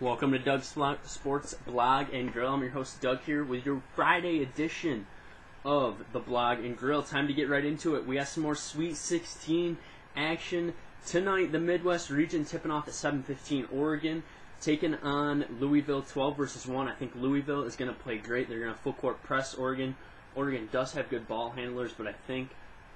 Welcome to Doug's Sports Blog and Grill. I'm your host Doug here with your Friday edition of the Blog and Grill. Time to get right into it. We have some more Sweet 16 action tonight. The Midwest region tipping off at 7:15. Oregon taking on Louisville, 12 versus one. I think Louisville is going to play great. They're going to full court press Oregon. Oregon does have good ball handlers, but I think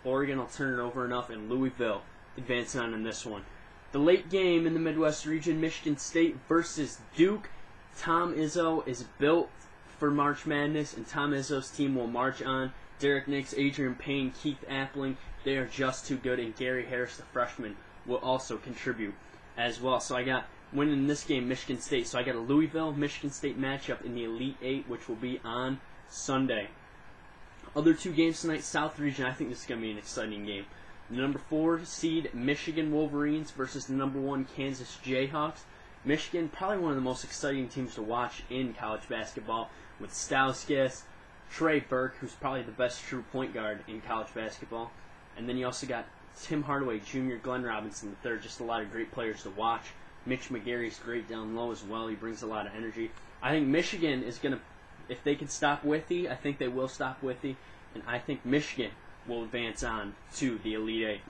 Oregon will turn it over enough, and Louisville advancing on in this one. The late game in the Midwest region, Michigan State versus Duke. Tom Izzo is built for March Madness, and Tom Izzo's team will march on. Derrick Nix, Adreian Payne, Keith Appling, they are just too good, and Gary Harris, the freshman, will also contribute as well. So I got winning this game, Michigan State. So I got a Louisville Michigan State matchup in the Elite Eight, which will be on Sunday. Other two games tonight, South Region. I think this is going to be an exciting game. The number four seed Michigan Wolverines versus the number one Kansas Jayhawks. Michigan, probably one of the most exciting teams to watch in college basketball, with Stauskas, Trey Burke, who's probably the best true point guard in college basketball, and then you also got Tim Hardaway Jr., Glenn Robinson III, just a lot of great players to watch. Mitch McGary's great down low as well. He brings a lot of energy. I think Michigan is going to, if they can stop Withey, I think they will stop Withey, and I think Michigan will advance on to the Elite Eight.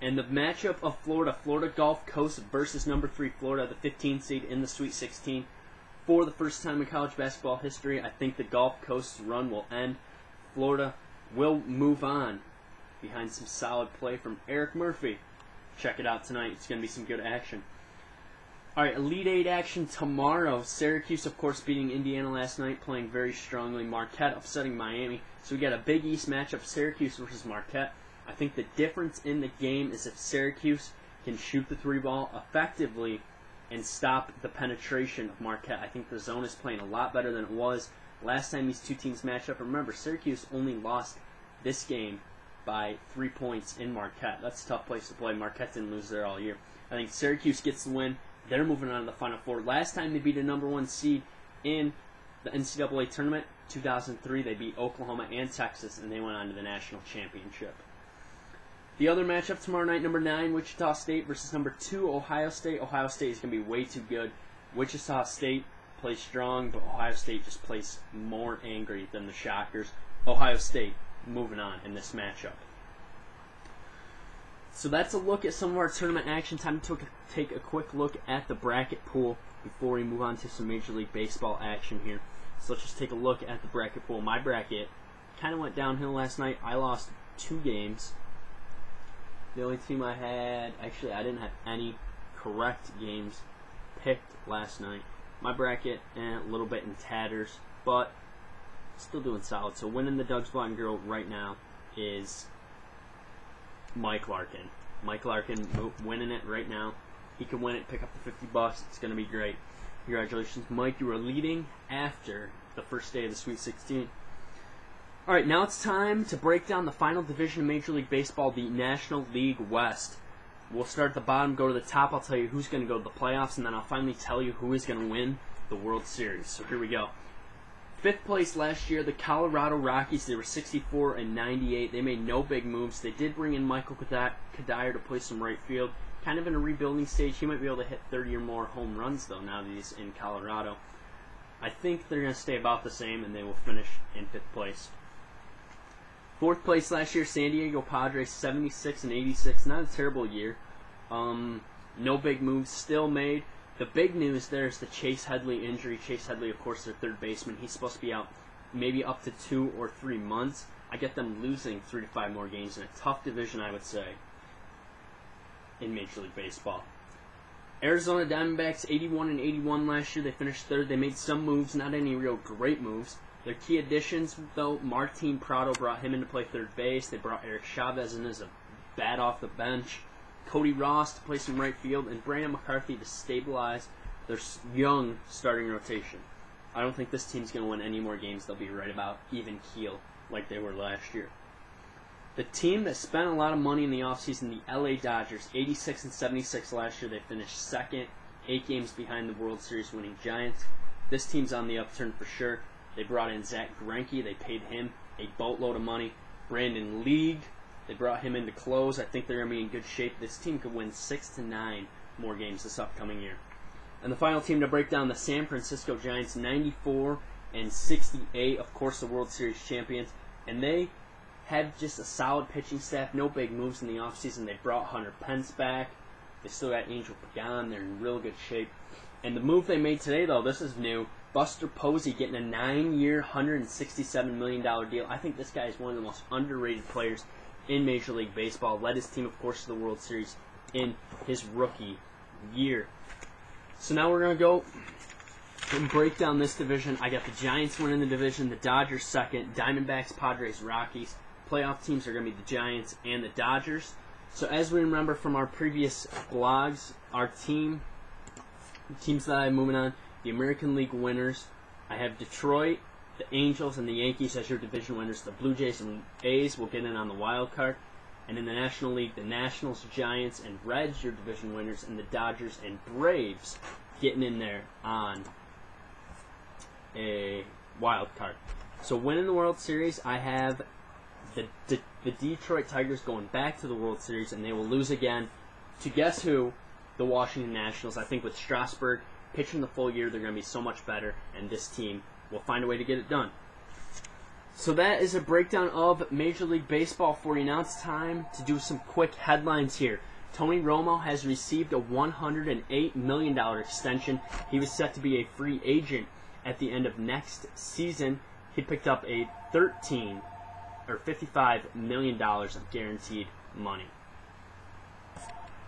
And the matchup of Florida, Florida Gulf Coast versus number three Florida, the 15 seed in the Sweet 16. For the first time in college basketball history, I think the Gulf Coast's run will end. Florida will move on behind some solid play from Erik Murphy. Check it out tonight. It's going to be some good action. All right, Elite Eight action tomorrow. Syracuse, of course, beating Indiana last night, playing very strongly. Marquette upsetting Miami. So we got a Big East matchup: Syracuse versus Marquette. I think the difference in the game is if Syracuse can shoot the three ball effectively and stop the penetration of Marquette. I think the zone is playing a lot better than it was last time these two teams matched up. Remember, Syracuse only lost this game by three points in Marquette. That's a tough place to play. Marquette didn't lose there all year. I think Syracuse gets the win. They're moving on to the Final Four. Last time they beat a number one seed in the NCAA tournament, 2003, they beat Oklahoma and Texas, and they went on to the national championship. The other matchup tomorrow night, number nine, Wichita State versus number two, Ohio State. Ohio State is going to be way too good. Wichita State plays strong, but Ohio State just plays more angry than the Shockers. Ohio State moving on in this matchup. So that's a look at some of our tournament action. Time to take a quick look at the bracket pool before we move on to some Major League Baseball action here. So let's just take a look at the bracket pool. My bracket kind of went downhill last night. I lost two games. The only team I had, actually, I didn't have any correct games picked last night. My bracket, eh, a little bit in tatters, but still doing solid. So winning the Doug's Blind Girl right now is Mike Larkin. Mike Larkin winning it right now. He can win it, pick up the 50 bucks. It's going to be great. Congratulations, Mike. You are leading after the first day of the Sweet 16. All right, now it's time to break down the final division of Major League Baseball, the National League West. We'll start at the bottom, go to the top. I'll tell you who's going to go to the playoffs, and then I'll finally tell you who is going to win the World Series. So here we go. Fifth place last year, the Colorado Rockies. They were 64 and 98. They made no big moves. They did bring in Michael Cuddyer to play some right field. Kind of in a rebuilding stage. He might be able to hit 30 or more home runs, though, now that he's in Colorado. I think they're going to stay about the same, and they will finish in fifth place. Fourth place last year, San Diego Padres, 76 and 86. Not a terrible year. Um, no big moves still made. The big news there is the Chase Headley injury. Chase Headley, of course, their third baseman. He's supposed to be out maybe up to two or three months. I get them losing three to five more games in a tough division, I would say, in Major League Baseball. Arizona Diamondbacks, 81 and 81 last year. They finished third. They made some moves, not any real great moves. Their key additions, though, Martin Prado brought him in to play third base. They brought Eric Chavez in as a bat off the bench. Cody Ross to play some right field, and Brandon McCarthy to stabilize their young starting rotation. I don't think this team's going to win any more games. They'll be right about even keel like they were last year. The team that spent a lot of money in the offseason, the LA Dodgers, 86 and 76 last year. They finished second, eight games behind the World Series winning Giants. This team's on the upturn for sure. They brought in Zack Greinke. They paid him a boatload of money. Brandon League, they brought him in to close. I think they're going to be in good shape. This team could win six to nine more games this upcoming year. And the final team to break down the San Francisco Giants, 94 and 68, of course, the World Series champions. And they have just a solid pitching staff, no big moves in the offseason. They brought Hunter Pence back. They still got Angel Pagan. They're in real good shape. And the move they made today, though, this is new. Buster Posey getting a nine-year, $167 million deal. I think this guy is one of the most underrated players in Major League Baseball. Led his team, of course, to the World Series in his rookie year. So now we're going to go and break down this division. I got the Giants winning the division, the Dodgers second, Diamondbacks, Padres, Rockies. Playoff teams are going to be the Giants and the Dodgers. So as we remember from our previous blogs, our team, teams that I'm moving on, the American League winners, I have Detroit, the Angels, and the Yankees as your division winners. The Blue Jays and A's will get in on the wild card. And in the National League, the Nationals, Giants, and Reds, your division winners, and the Dodgers and Braves getting in there on a wild card. So winning the World Series, I have the, the, the Detroit Tigers going back to the World Series, and they will lose again to guess who? The Washington Nationals. I think with Strasburg pitching the full year, they're going to be so much better, and this team will find a way to get it done. So that is a breakdown of Major League Baseball for you. Now it's time to do some quick headlines here. Tony Romo has received a $108 million extension. He was set to be a free agent at the end of next season. He picked up a 13 or 55 million dollars of guaranteed money.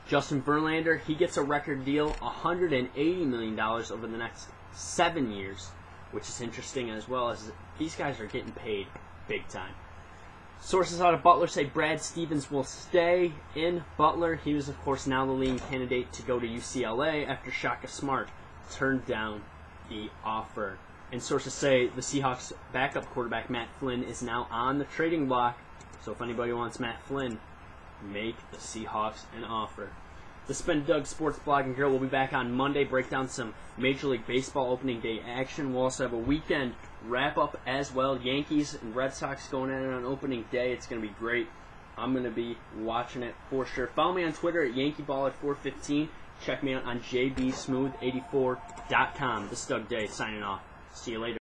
Justin Verlander, he gets a record deal, 180 million dollars over the next seven years, which is interesting as well as these guys are getting paid big time. Sources out of Butler say Brad Stevens will stay in Butler. He was, of course, now the leading candidate to go to UCLA after Shaka Smart turned down the offer. And sources say the Seahawks backup quarterback Matt Flynn is now on the trading block. So if anybody wants Matt Flynn, make the Seahawks an offer. The Spend Doug Sports Blog and Grill will be back on Monday, break down some Major League Baseball opening day action. We'll also have a weekend wrap up as well. Yankees and Red Sox going at it on opening day. It's going to be great. I'm going to be watching it for sure. Follow me on Twitter at YankeeBall at 415. Check me out on jbsmooth84.com. This is Doug Day signing off. See you later.